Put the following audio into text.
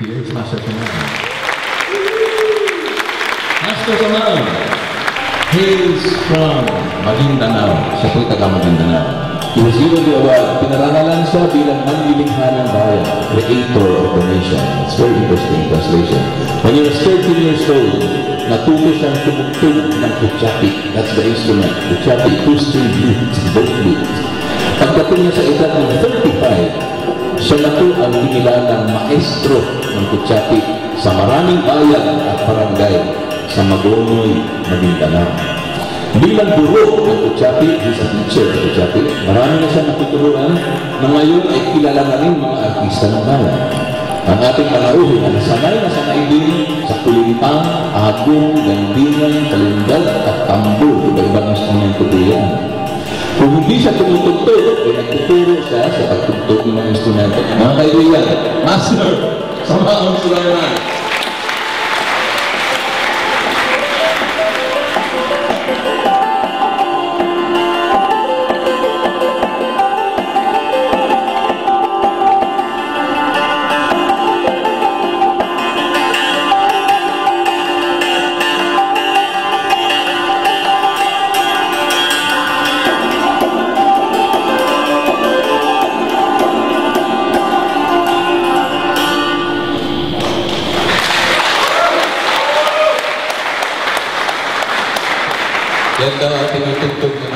Here's Master Kamal. Master Kamal hails from Maguindanao. Siya po'y taga Maguindanao. Given the award. Pinarangalan siya bilang manlilingha ng bayan, creator of the nation. It's very interesting translation. When he was 13 years old, natuto siyang tumugtog ng kuchapi. That's the instrument. Kuchapi, two-string flute, both flute. Pagdating niya sa edad ng 35, siya na po ang binilalang maestro ng kuchapi sa maraming bayan at barangay sa Magonoy, Maguindanao. Bilang guro ng Kuchapi, he's a teacher ng Kuchapi, marami na siya natuturuan na ngayon ay kilala na rin mga artista ng bayan. Ang ating malaruhin na nasanay na sanay din sa kulintang, agong, gandingan, kalundag at tambol, iba-ibang instrumento. Kung hindi siya tumutugtog, ay nagtuturo siya sa pagtugtog ng mga instrumento. Mga kaibigan, Master, sama ang Sulaiman. Yan daw ang tinutugtog ng